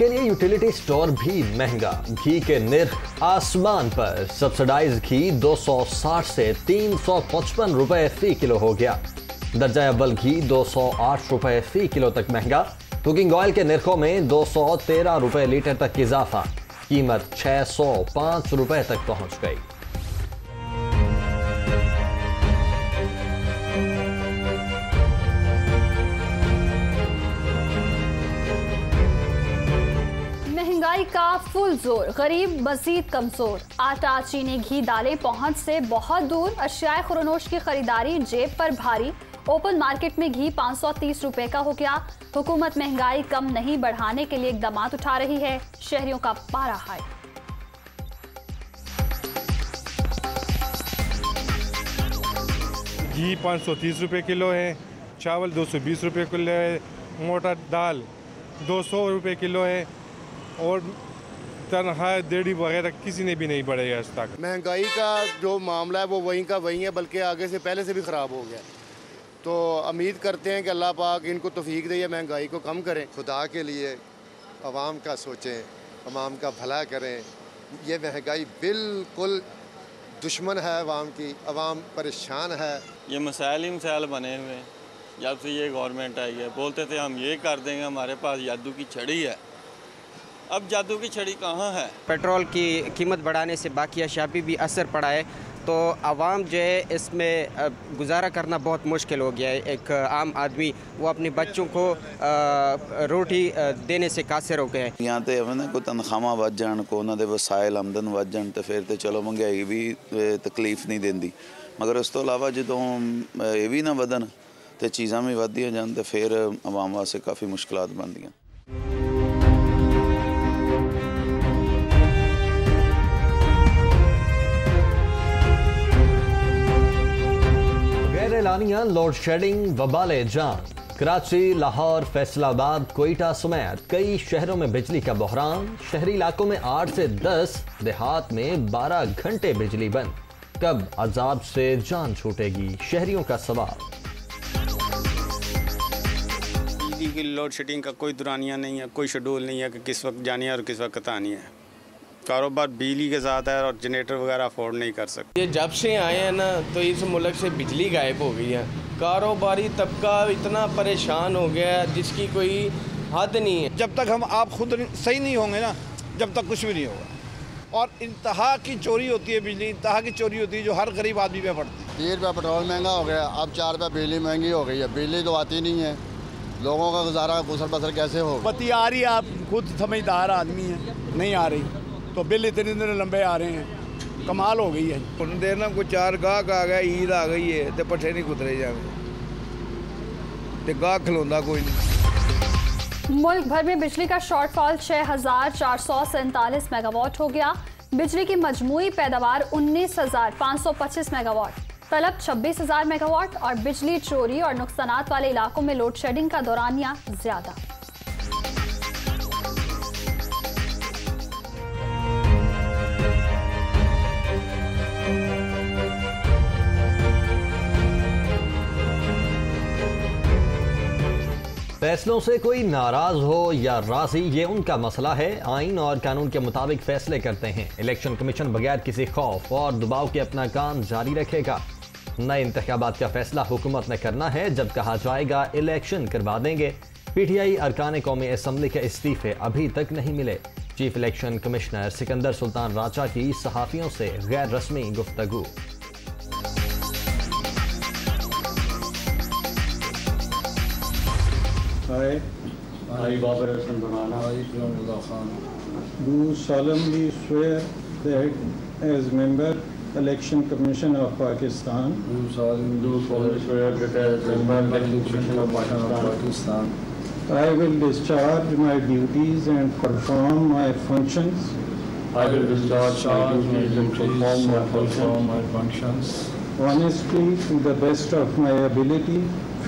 के लिए utility store भी महँगा। घी के निर्ख आसमान पर सब्सिडाइज घी 260 से तीन सौ पचपन रुपए फ़ी किलो हो गया। दर्जा अब्बल घी 208 रुपए फ़ी किलो तक महँगा। कुकिंग ऑयल के निर्खों में 213 रुपए लीटर तक इजाफा। कीमत 605 रुपए तक पहुँच गई। फुल ज़ोर, गरीब मजीद कमज़ोर। आटा, चीनी, घी, दालें पहुँच से बहुत दूर। अशियाए खुरनोश की खरीदारी जेब पर भारी। ओपन मार्केट में घी 530 रुपए का हो गया। हुकूमत महँगाई कम नहीं बढ़ाने के लिए इकदाम उठा रही है। शहरियों का पारा हाई घी पाँच सौ तीस रुपये किलो है, चावल दो सौ बीस रुपये किलो है, मोटा दाल दो सौ रुपये किलो है, और तनख्वाह देड़ी वगैरह किसी ने भी नहीं बढ़ाई आज तक। महँगाई का जो मामला है वो वहीं का वहीं है बल्कि आगे से पहले से भी ख़राब हो गया। तो उम्मीद करते हैं कि अल्लाह पाक इनको तोफीक दे या महँगाई को कम करें। खुदा के लिए आवाम का सोचें आवाम का भला करें। ये महँगाई बिल्कुल दुश्मन है आवाम की आवाम परेशान है। ये मसाइल ही मसाइल बने हुए हैं। जब से ये गवर्नमेंट आई है बोलते थे हम ये कर देंगे हमारे पास जादू की छड़ी है। अब जादू की छड़ी कहाँ है? पेट्रोल की कीमत बढ़ाने से बाकी अशिया पर भी असर पड़ा है। तो आवाम जो है इसमें गुजारा करना बहुत मुश्किल हो गया है। एक आम आदमी वो अपने बच्चों को रोटी देने से कासर हो गए यहाँ तो अपने कोई तनख्वाह बच जान को उन्होंने वसायल आमदन बच जान तो फिर तो चलो महँगाई भी तकलीफ़ नहीं देती मगर उस तो अलावा जो तो, ये भी ना बदन तो चीज़ा भी वधिया जान तो फिर आवाम वास्ते काफ़ी मुश्किल बन दें परेशानियाँ लोड शेडिंग वबाले जान कराची लाहौर फैसलाबाद कोयटा समेत कई शहरों में बिजली का बहरान। शहरी इलाकों में आठ से दस, देहात में बारह घंटे बिजली बंद। कब अजाब से जान छूटेगी? शहरियों का सवाल। लोड शेडिंग का कोई दुरानिया नहीं है, कोई शेड्यूल नहीं है कि किस वक्त जानी है और किस वक्त आनी है। कारोबार बिजली के साथ है और जनरेटर वगैरह अफोर्ड नहीं कर सकते। ये जब से आए हैं ना तो इस मुल्क से बिजली गायब हो गई है। कारोबारी तबका इतना परेशान हो गया है जिसकी कोई हद नहीं है। जब तक हम आप खुद सही नहीं होंगे ना जब तक कुछ भी नहीं होगा। और इंतहा की चोरी होती है बिजली इंतहा की चोरी होती है जो हर गरीब आदमी पे पड़ती है। तीन रुपया पेट्रोल महँगा हो गया अब चार रुपया बिजली महँगी हो गई है। बिजली तो आती नहीं है। लोगों का गुजारा गुसर बसर कैसे हो बत्ती आ रही है आप खुद समझदार आदमी है नहीं आ रही। तो बिल इतने इतने लंबे आ रहे हैं। कमाल हो गई है। उन देर ना कोई चार गाहक आ गया ईद आ गई है तो पट्ठे नहीं कुतरे जाने। तो गाहक खिलौंदा कोई नहीं। मुल्क भर में बिजली का शॉर्टफॉल छः हज़ार चार सौ सैंतालीस मेगावाट हो गया। बिजली की मजमू पैदावार उन्नीस हज़ार पाँच सौ पच्चीस मेगावाट तलब छब्बीस हज़ार मेगावाट और बिजली चोरी और नुकसान वाले इलाकों में लोड शेडिंग का दौरानिया ज़्यादा। फैसलों से कोई नाराज़ हो या राज़ी, ये उनका मसला है। आइन और कानून के मुताबिक फैसले करते हैं। इलेक्शन कमीशन बगैर किसी खौफ और दबाव के अपना काम जारी रखेगा। नए इंतबात का फैसला हुकूमत ने करना है। जब कहा जाएगा, इलेक्शन करवा देंगे। पीटीआई, अरकान कौमी असम्बली के इस्तीफे अभी तक नहीं मिले। Chief election commissioner Sikandar Sultan Raja की सहाफियों से गैर रस्मी गुफ्तगू। I, I, Babar Hassan Banana. I, Jamullah Khan, do solemnly swear that as member, Election Commission of Pakistan, Do solemnly swear that as member of the Election of Pakistan, I will discharge my duties and perform my functions I will discharge my duties and perform my functions honestly to the best of my ability,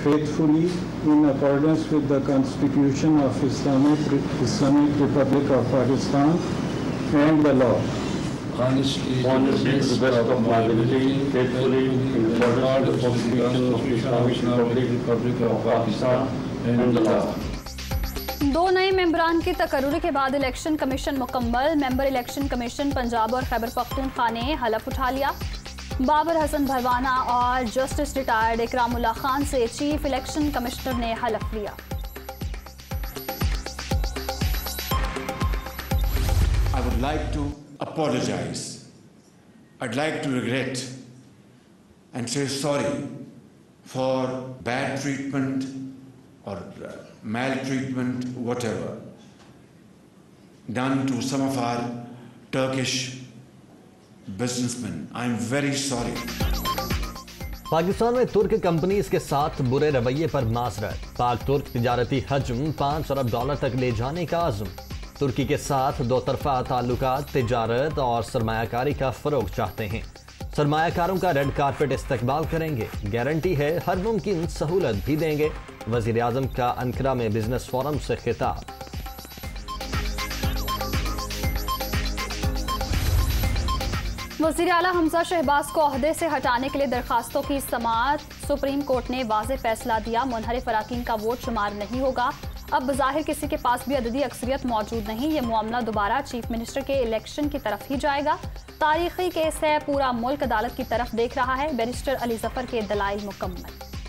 faithfully in accordance with the Constitution of Islamic, Islamic Republic of Pakistan and the law. honestly honestly to the best of my ability, faithfully in accordance with the Constitution of Islamic Republic of Pakistan and the law. दो नए मेंबरान की तकर्री के बाद election commission मुकम्मल member election commission Punjab और खैबर पख्तूनख्वा ने हलफ उठा लिया बाबर हसन भरवाना और जस्टिस रिटायर्ड इकरामुल्ला खान से चीफ इलेक्शन कमिश्नर ने हलफ लिया I would like to apologize. I'd like to regret and say sorry for bad treatment or uh, maltreatment, whatever, done to some of our Turkish businessmen. I'm very sorry. Pakistan में तुर्क companies के साथ बुरे रवैये पर माजरत पाक तुर्क तजारती हजम पाँच अरब डॉलर तक ले जाने का आज़म। तुर्की के साथ दो तरफा ताल्लुक तजारत और सरमाकारी का फरोग चाहते हैं। सरमाकारों का रेड कारपेट इस्तेमाल करेंगे। गारंटी है हर मुमकिन सहूलत भी देंगे। वज़ीर अजम का अनकरा में बिज़नेस फोरम से खिताब। वज़ीर अला हमजा शहबाज को अहदे से हटाने के लिए दरखास्तों की समात सुप्रीम कोर्ट ने वाज फैसला दिया मुनहरफ फराकीन का वोट शुमार नहीं होगा। अब बाहिर किसी के पास भी अददी अक्सरियत मौजूद नहीं, ये मामला दोबारा चीफ मिनिस्टर के इलेक्शन की तरफ़ ही जाएगा। तारीखी केस है, पूरा मुल्क अदालत की तरफ़ देख रहा है, बैरिस्टर अली ज़फ़र के दलाई मुकम्मल।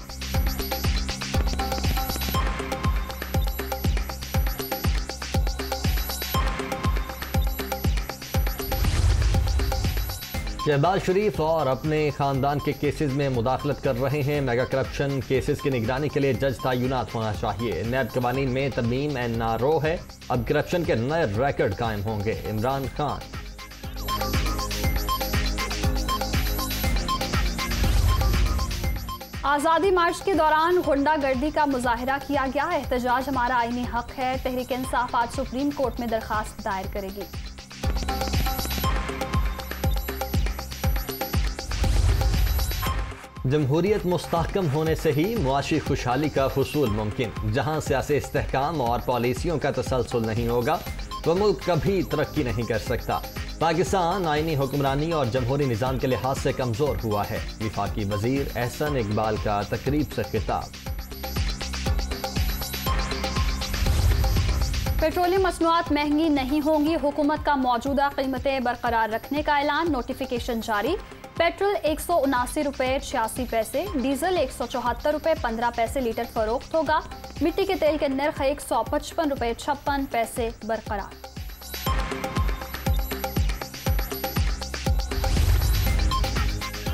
शहबाज शरीफ और अपने खानदान के केसेस में मुदाखलत कर रहे हैं। मेगा करप्शन केसेस की निगरानी के लिए जज तयनात होना चाहिए। नैब कवानीन में तरमीम एन ओ है। अब करप्शन के नए रिकॉर्ड कायम होंगे। इमरान खान। आज़ादी मार्च के दौरान गुंडागर्दी का मुजाहरा किया गया। एहतजाज हमारा आईनी हक है। तहरीक इंसाफ आज सुप्रीम कोर्ट में दरखास्त दायर करेगी। जमहूरियत मुस्तकम होने से ही मुआशी खुशहाली का हसूल मुमकिन। जहाँ सियासी इसकाम और पॉलिसियों का तसलसल नहीं होगा वह मुल्क कभी तरक्की नहीं कर सकता। पाकिस्तान आइनी हुक्मरानी और जमहूरी निज़ाम के लिहाज से कमज़ोर हुआ है। विफाकी वज़ीर एहसन इकबाल का तकरीब से खिताब। पेट्रोलियम मसनूआत महँगी नहीं होंगी, हुकूमत का मौजूदा कीमतें बरकरार रखने का ऐलान, नोटिफिकेशन जारी। पेट्रोल एक सौ उनासी रुपये छियासी पैसे, डीजल एक सौ चौहत्तर रुपये पंद्रह पैसे लीटर फरोख्त होगा। मिट्टी के तेल के नर्ख एक सौ पचपन रुपये छप्पन पैसे बरकरार।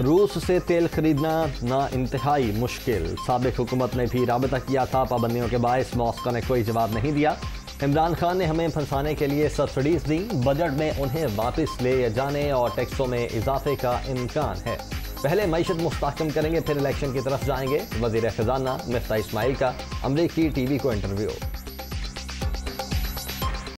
रूस से तेल खरीदना ना इंतहाई मुश्किल। सबक हुकूमत ने भी रबता किया था, पाबंदियों के बायस, मॉस्को ने कोई जवाब नहीं दिया। इमरान खान ने हमें फंसाने के लिए सब्सिडीज दी। बजट में उन्हें वापस ले जाने और टैक्सों में इजाफे का इम्कान है। पहले मीशत मुस्तकम करेंगे, फिर इलेक्शन की तरफ़ जाएँगे। वज़ीर खजाना मिफ्ता इस्माइल का अमरीकी टीवी को इंटरव्यू।